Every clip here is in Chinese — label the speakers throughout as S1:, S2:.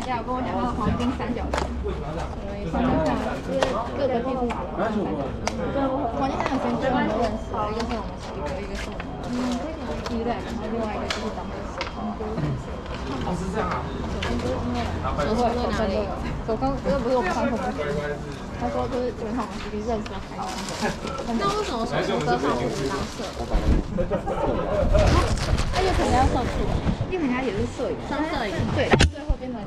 S1: 人家有跟我讲那个黄金三角形，三角形就是各个地方玩的。黄金三角形就是我们认识的，一个是我们几个，一个是我们嗯一对，然后另外一个就是咱们的手工哥。
S2: 哦，是这样啊。
S1: 手工哥哪里？手工这不是我们上课的。他说就是基本上我们实际认识的还有
S3: 那为什么手工哥上我们当社？
S1: 他有可能要上去，叶肯家也是摄影，
S3: 当摄影。
S1: 对，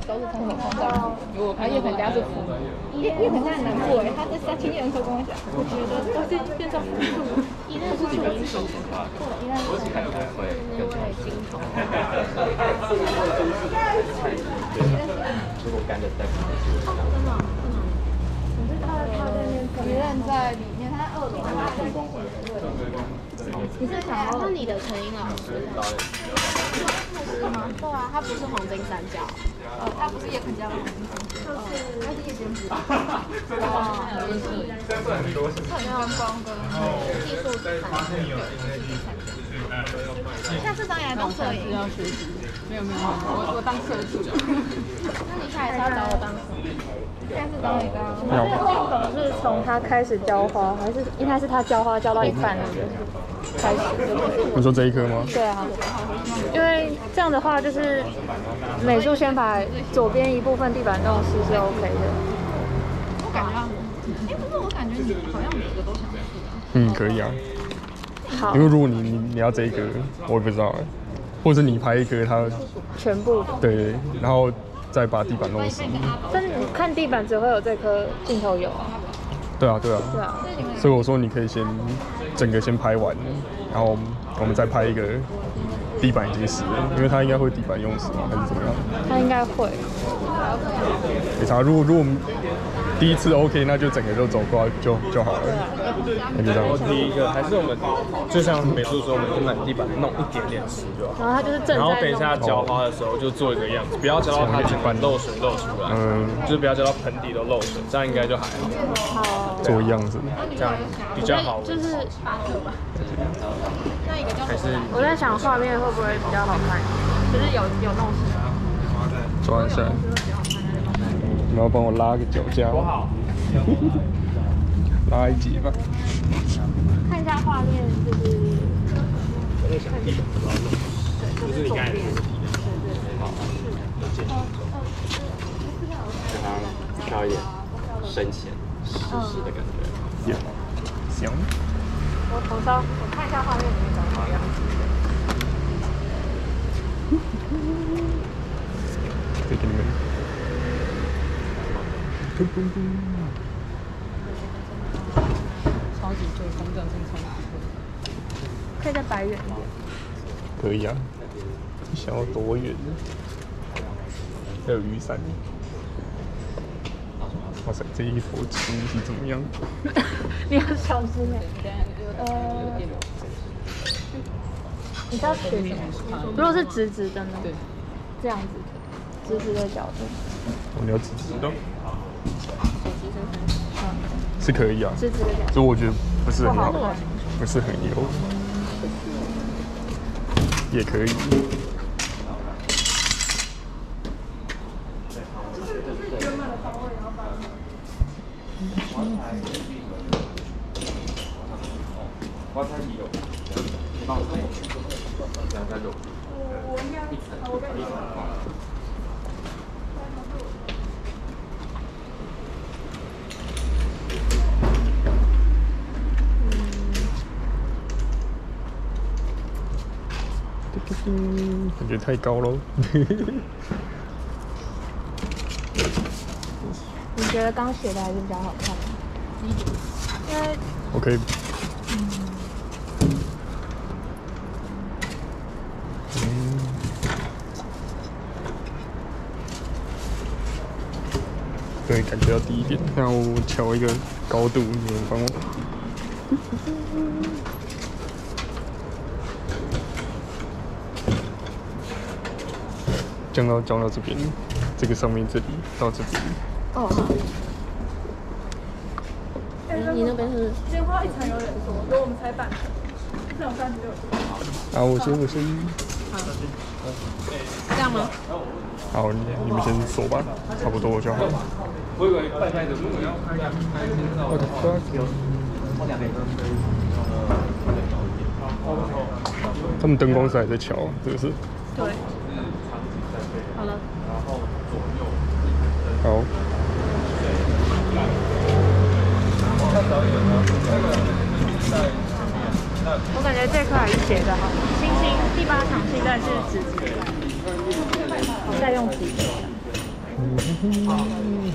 S1: 都是从手空照。如果看叶肯家是辅助，叶叶肯家很难过哎，他在他亲眼的时候跟我讲，我觉得都是变成辅助，
S3: 一认是纯手工，
S1: 一旦是
S3: 因为金头。
S4: 如果干的再不好
S3: 哦，真的，真的。
S1: 他他在那别人在里面，他在二楼。你是想要
S3: 那你的陈英老师？对啊，他不是黄金三角。
S1: 呃，他不是叶肯家的，就是他是叶间子。
S3: 哇，有认识。
S1: 很阳光跟
S3: 技术产业。
S1: 下次当然当摄影。
S5: 要学习，没有没有，我我当摄影助
S3: 那你下一次要找我当什么？
S1: 下次当一个。
S6: 这种是从他开始浇花，还是应该是他浇花浇到一半的时候开始？
S7: 你说这一颗吗？
S6: 对啊，因为这样的话就是美术先把左边一部分地板弄湿是 OK 的。
S1: 我感觉，哎，不是，我感觉你好像每个都想。
S7: 嗯，可以啊。
S6: 好
S7: 因，为如果你你你要这一个，我也不知道哎，或者你拍一个它，
S6: 全部。
S7: 对，然后再把地板弄湿。
S6: 但是你看地板只会有这颗镜头有啊。
S7: 对啊，对啊。
S6: 对啊，
S7: 所以我说你可以先整个先拍完，然后我们再拍一个地板已经死了，因为它应该会地板用死吗？还是怎么样？
S6: 他应该会。
S7: 没差。如果如果第一次 OK，那就整个就走过来就就好了。那就这样
S2: 我。第一个还是我们，就像美术说，我们就把地板弄一点点湿就好。
S6: 然后它就是正
S2: 然后等一下浇花的时候就做一个样子，不要浇到它整个漏水漏出来，
S7: 嗯，
S2: 就是不要浇到盆底都漏水，这样应该就还好，
S6: 好。
S7: 做样子。
S2: 这样比较好。
S6: 就是
S2: 还是
S6: 我在想画面会不会比较好看，就是有有弄湿。
S7: 抓一下，然后帮我拉个脚架，拉一节吧。
S6: 看一下画面，就是
S2: 就是你刚才
S4: 给它挑一点深浅、湿湿的感觉。
S7: 也行，
S6: 我头烧，我看一下画面里面长什么样子。
S7: 再给你们。
S5: 超级就风筝性超级
S6: 可以再摆远一点。
S7: 可以啊，你想要多远？还有雨伞。哇塞，这一头植物是怎么样？
S6: 你要小心哎。呃，你知道选什么？如果是直直的呢？
S5: 对，
S6: 这样子，直直的角度，
S7: 哦你要直直的，是可以啊，
S6: 直直的角度。
S7: 所以我觉得不是很好。
S6: 不好，
S7: 不是很油，也可以。感觉太高喽。
S6: 你觉得刚写的还是比较好看的？因为
S7: 我可以。嗯。对，感觉要低一点。然后我调一个高度，你们帮我。降到降到这边，这个上面这里到这边。
S6: 哦，好。你你那边是
S1: 鲜花一层有点多，有我们才板，这种三十六。
S7: 啊，我先我先。
S5: 这样吗？
S7: 好，你你们先走吧，差不多就好。我以为拜拜的路要开我的 fuck！他们灯光是还在瞧，这个是
S6: 对。好了，
S7: 好。
S6: 我感觉这块还是写的好。星星第八场现在是纸质的，再用笔。
S7: 嗯，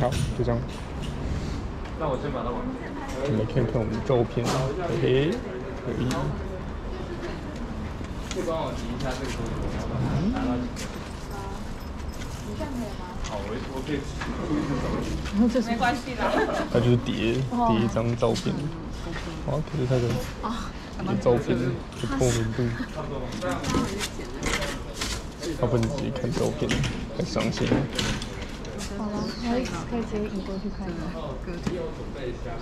S7: 好，就这样。那我先把它往。你们看看我们的照片，嘿，可以。可以帮我提一下这个拿到几个？好，我我可
S5: 没关系啦。
S7: 他 就是叠叠一张照片，哇，可是他的的照片的透明度，他不能直接看照片，太伤心了。
S6: 好了，可以可以直接移过去看一下。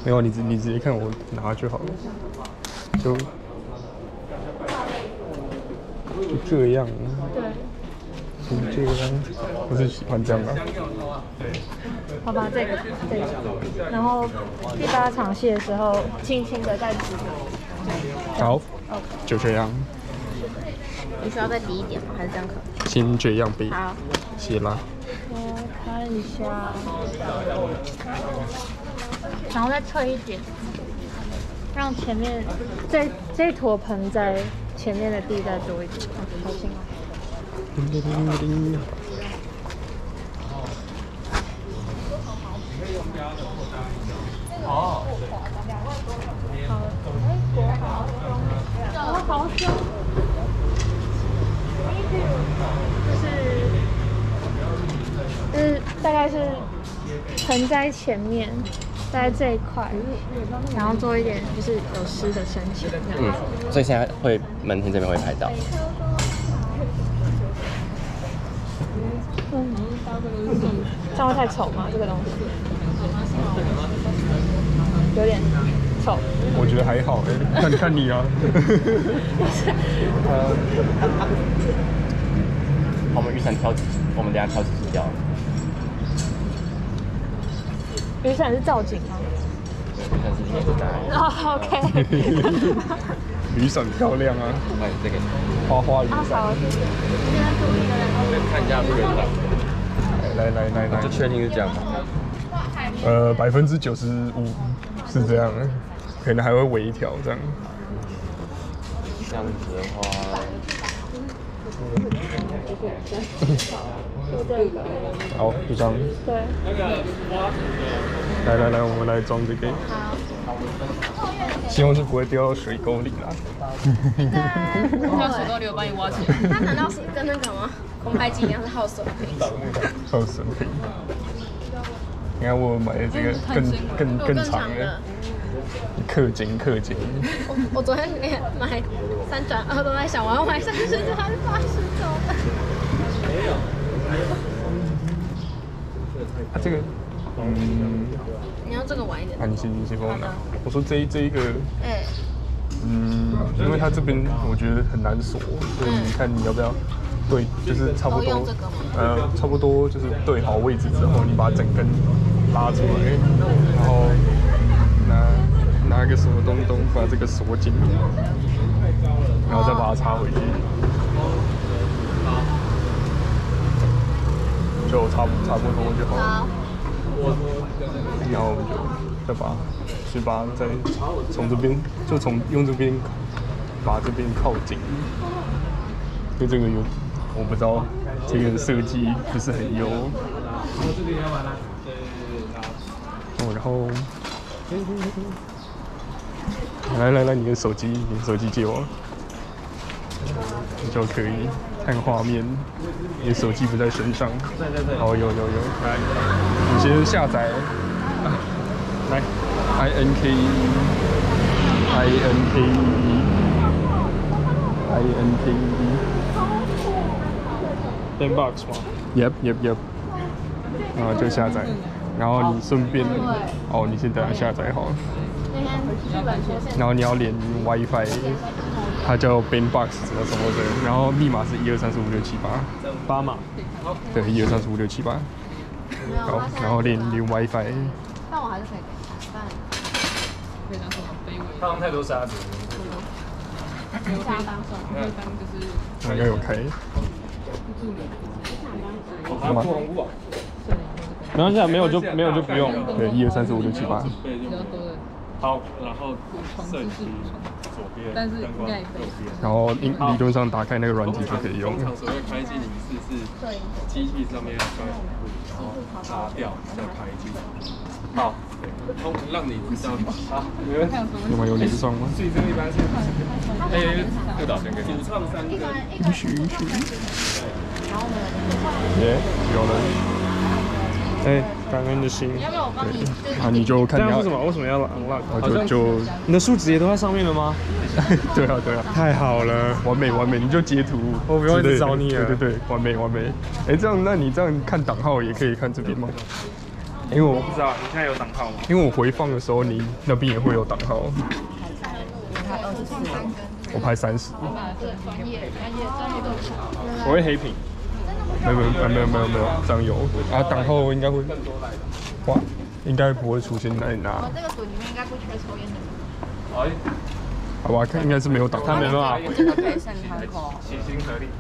S7: 没有，你直你直接看我拿就好了，就就这样。
S6: 对。
S7: 就这样，我是喜欢这样的。
S6: 好吧，这个这个，然后第八场戏的时候，轻轻的再指。
S7: 好，就这样。
S3: 你需要再低一点吗？还是这样可以？
S7: 先这样呗。
S3: 好，
S7: 谢啦。
S6: 我看一下，然后再侧一点，让前面这这坨盆在前面的地再多一点，好行吗？叮叮叮叮。好。好。好。好凶。就是，就是大概是盆在前面，在这一块，然后做一点就是有湿的深浅。
S4: 嗯，所以现在会门厅这边会拍到。
S6: 嗯，这样会太丑吗？这个东西有点丑。
S7: 我觉得还好哎，看看你啊。
S4: 我们雨伞挑？我们等下挑几支掉。
S6: 雨伞是造景吗？
S4: 雨伞是应该是在。
S6: 哦，OK。
S7: 雨伞漂亮啊！
S4: 买这个
S7: 花花雨伞。
S6: 好，谢谢。今天注意了。
S4: 看一下路人的。
S7: 来来来来，
S4: 就确定是这样吗？
S7: 呃，百分之九十五是这样，可能还会微调这样。
S4: 这样子的话，
S7: 好，就这样。
S6: 对。
S7: 来来来，我们来装这个。希望是不会掉到水沟里啦。
S5: 掉水沟里我帮你挖起来。
S3: 它难道是跟那个吗？空拍机一样是耗损品？
S7: 耗损品。你看我买的这个更更更长的，氪金氪金。
S3: 我我昨天连买三转二都在想，我要买三十转还是八十转的？没有。
S7: 啊，这个，嗯。
S3: 你要这个晚一点。
S7: 啊，你先你先帮我拿。我说这这一个，
S3: 哎，
S7: 嗯，因为它这边我觉得很难锁，所以你看你要不要对，就是差不多，呃，差不多就是对好位置之后，你把整根拉出来，然后拿拿个什么东东把这个锁紧，然后再把它插回去，就差不差不多就好了。然后我们就再把水把再从这边，就从用这边。把这边。靠近，就这个有我不知道这个设计不是很优。哦，然后来来来，你的手机，你的手机借我，你就可以看画面。你的手机不在身上。哦，有有有，来，你先下载。来，I N K E，I N K E，I N K E，Inbox 吗？Yep，Yep，Yep。然后就下载，然后你顺便，哦，你先等下下载好了。然后你要连 WiFi，它叫 Band Box 什么什么的，然后密码是一二三四五六七八，
S2: 八码，
S7: 对，一二三四五六七八。好，然后连连 WiFi，
S1: 但我还是可以给他，但
S5: 可以当什么卑微？
S2: 放太多沙子。
S5: 可以当什么？可以当就是
S7: 我应该有开。
S2: 还不红布啊？没关系啊，没有就没有就不用。
S7: 对，一二三四五六七八。
S2: 好，然后
S5: 补充知识补充，
S2: 左边
S5: 但是应该也可以。
S7: 然后理理论上打开那个软体就可以用。
S4: 常所谓开机仪式是机器上面要关然后拔掉再开机。好，通让你知道。好，没问题。
S7: 有没有连上吗？
S4: 所以这一般是，哎，诱导先给。主唱三个。
S7: 允许允许。耶，有了。哎，感恩的心。
S1: 要不要我帮你？
S7: 对，啊，你就看你要
S2: 这样为什么为什么要 unlock？
S7: 然后就就
S2: 你的数值也都在上面了吗？
S7: 对啊对啊，
S2: 太好了，
S7: 完美完美，你就截图。
S2: 我不用一直找你了
S7: 对对对，完美完美。哎，这样那你这样看档号也可以看这边吗？因为我
S2: 不知道你现在有档号吗？
S7: 因为我回放的时候，你那边也会有档号。我拍三十，
S1: 专业专业专业都有。
S2: 我会黑屏。
S7: 没有没有没有没有没有，这样有啊，档号应该会，哇，应该不会出现在哪
S1: 我。这个组里面应该不缺抽烟的人。
S7: 好吧，看应该是没有档，
S2: 他没办法。
S5: 这个可以剩堂口。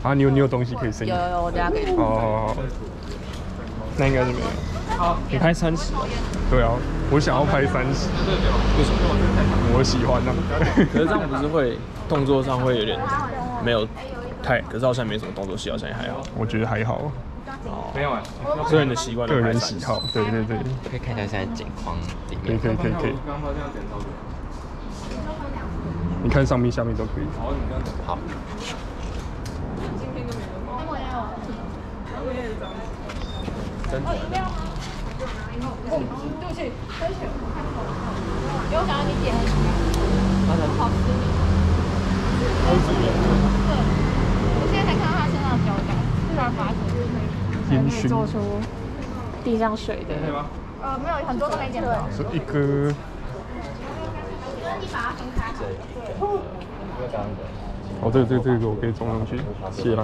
S7: 啊，你有你有东西可以申
S5: 有有有，我等下给你。
S7: 哦好好好，那应该是没有。
S2: 你拍三十？
S7: 对啊，我想要拍三十，
S2: 为什么？
S7: 我喜欢啊。
S2: 可是这样不是会动作上会有点没有太，可是好像没什么动作戏，好像也还好。
S7: 我觉得还好，
S2: 没有啊，个人的习惯，
S7: 个人喜好。对对对，
S4: 可以看一下现在景框里面。
S7: 可以可以可以可以。你看上面下面都可以。
S4: 好。
S2: 真的。
S1: 因为我想要你点很好吃。对，我现在才看到他身上的胶带，突然发现。
S7: 烟熏。
S6: 做出地上水的。
S1: 呃，没有，很多都没点到。
S7: 是一个。
S1: 你把它分开。
S7: 哦，这个这个这个我可以装上去，谢啦。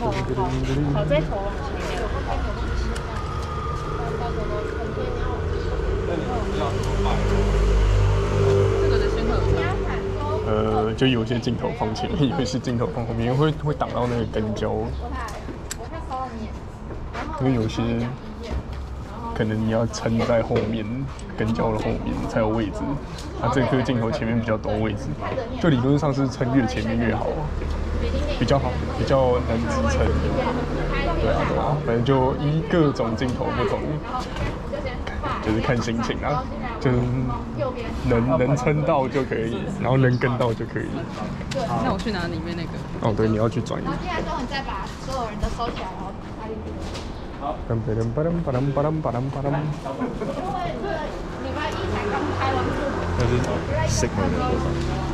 S6: 好好好，再头往前面。
S5: 这个的先会有
S7: 呃，就有些镜头放前面，有些镜头放后面，会会挡到那个跟焦。因为有些可能你要撑在后面，跟焦的后面才有位置。啊，这颗镜头前面比较多位置，就理论上是撑越前面越好，比较好，比较能支撑。对啊，对啊，反正就依各种镜头不同，就是看心情啊，就是能能撑到就可以，然后能跟到就可以。
S5: 那我去拿里面那个。
S7: 哦，对，你要去转移。
S1: 然后进来之后，你再把所有人都收起来，然后拍进去。
S7: 噔噔噔噔噔噔噔噔噔噔。
S1: 因为这个礼拜一才刚开完幕。
S7: 那是 Sigma 的多少？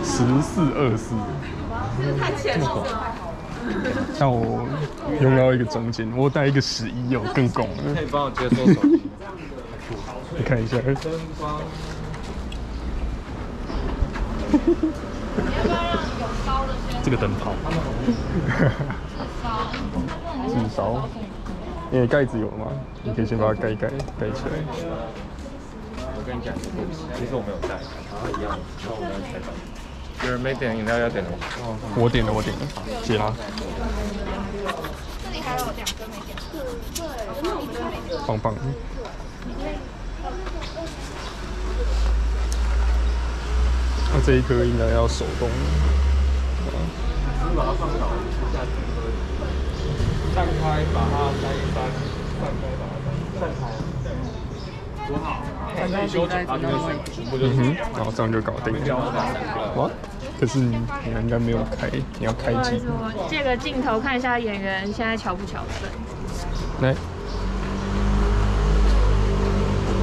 S7: 十四二四。
S1: 太浅了。
S7: 那我用到一个中间，我带一个十一哦，更拱了。
S2: 可以帮我接收手机。
S7: 你看一下。这个灯泡。至少。因为盖子有吗？你可以先把它盖一盖，盖起来。
S4: 我跟你讲一个故事，其实我没有带，然后一样，然后我们要采访。
S2: 有人没点饮料要点吗？
S7: 我点的，我点的，谢啦。
S1: 这里还有两个没点。对，
S7: 棒棒。那这一颗应该要手动。
S4: 把它放倒，下去。散开，把它塞一塞，散开，把它散开。多好。
S5: 反正修改子那位。
S7: 嗯哼，然后这样就搞定了。哇，可是你你应该没有开，你要开机。
S6: 借个镜头看一下演员现在巧不憔悴。
S7: 来。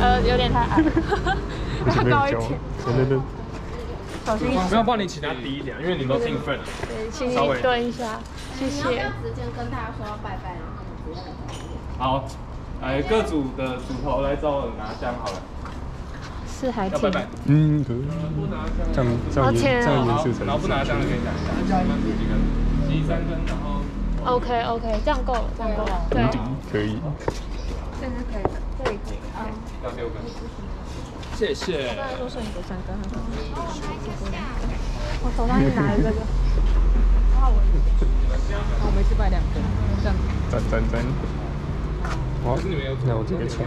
S6: 呃，有点太矮。
S7: 让它 高一点。对对对。
S6: 小心。
S2: 不要帮你请他低一点，因为你都兴奋了。
S6: 对，请你蹲一下，谢谢。
S1: 直接跟大家说拜拜，然后他们直接来拜。
S4: 好，来各组的组头来找我拿香好了。
S6: 是还挺
S2: 拜拜。
S7: 嗯，可以。这样这样这样颜色才
S2: 然后不拿这样就可以打，几根，集三根，然后
S6: OK OK，这样够了，这样够了。对
S7: 可以。
S1: 这是可以的，这里可以啊。
S4: 要六根。
S2: 谢谢。
S6: 刚才说剩一个三根，我手上一直拿着这个。
S5: 然后我每次拜两根，这样。
S7: 赞赞赞。好，那我直接冲。